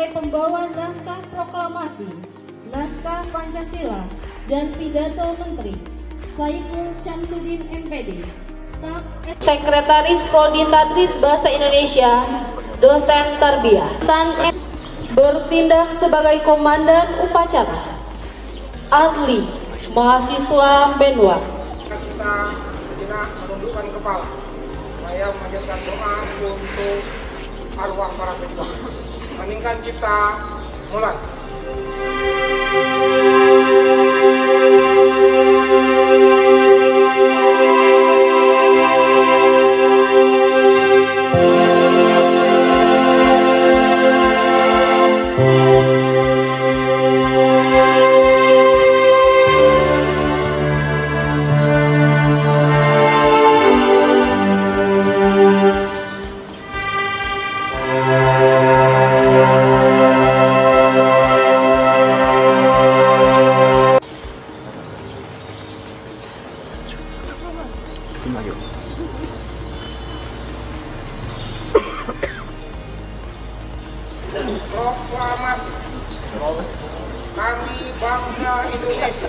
sebagai pembawa naskah proklamasi, naskah Pancasila, dan pidato Menteri Saiful Syamsuddin MPD, staf Sekretaris Prodi Tadris Bahasa Indonesia, dosen tarbiyah. San M bertindak sebagai komandan upacara. Adli, mahasiswa Benua. kita sejenak menundukkan kepala saya memanjatkan doa untuk arwah para pejuang meningkan cipta proklamasi kami bangsa Indonesia.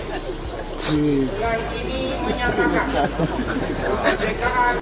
Dengan ini menyatakan kemerdekaan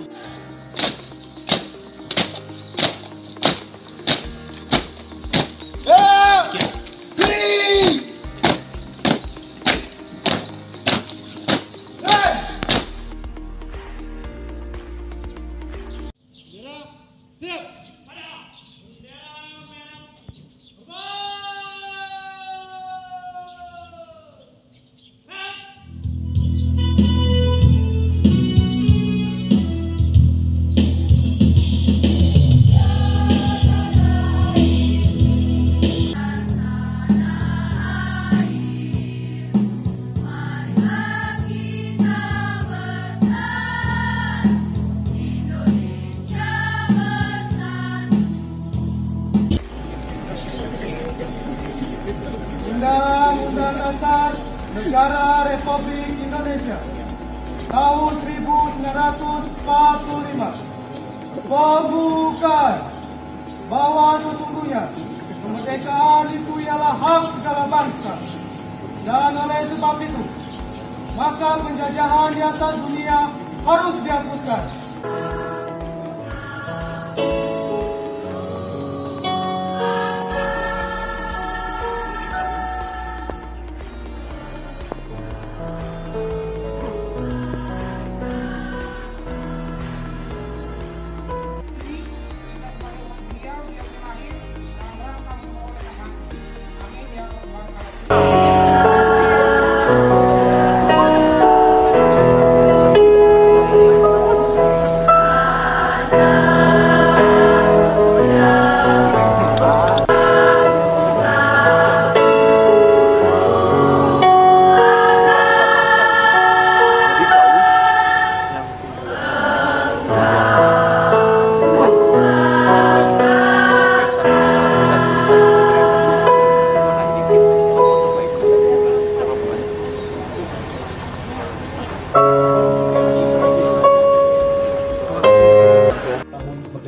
Negara Republik Indonesia tahun 1945 membuka bahwa sesungguhnya kemerdekaan itu ialah hak segala bangsa dan oleh sebab itu maka penjajahan di atas dunia harus dihapuskan.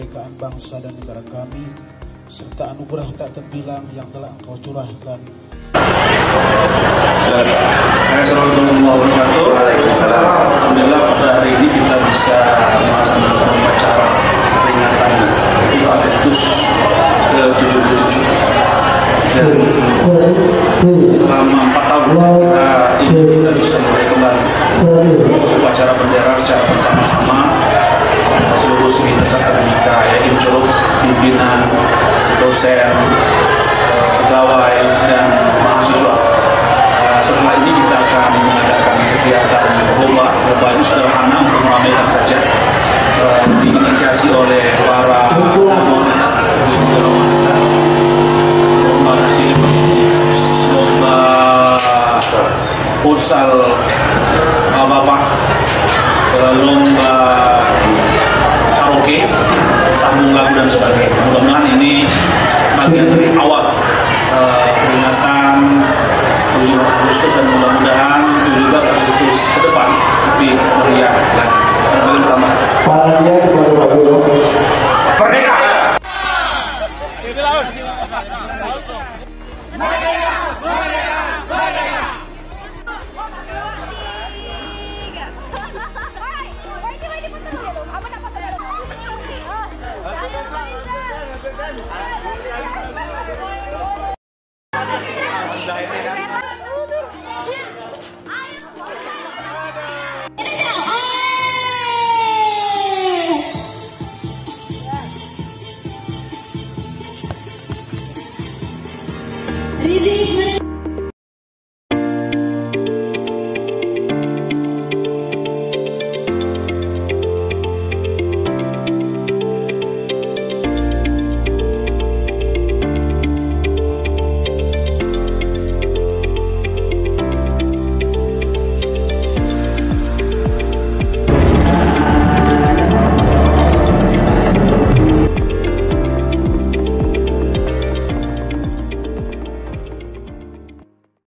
Kemerdekaan bangsa dan negara kami serta anugerah tak terbilang yang telah engkau curahkan. Assalamualaikum warahmatullahi wabarakatuh. Alhamdulillah pada hari ini kita bisa melaksanakan upacara peringatan 7 Agustus ke-77 dan selama 4 tahun saya kira ini kita bisa mulai kembali. Upacara bendera secara akademika ya incurup pimpinan dosen eh, pegawai dan mahasiswa. Eh, setelah ini kita akan mengadakan kegiatan lomba lomba ini sederhana untuk meramaikan saja Eh, diinisiasi oleh para wanita lomba lomba futsal Yeah.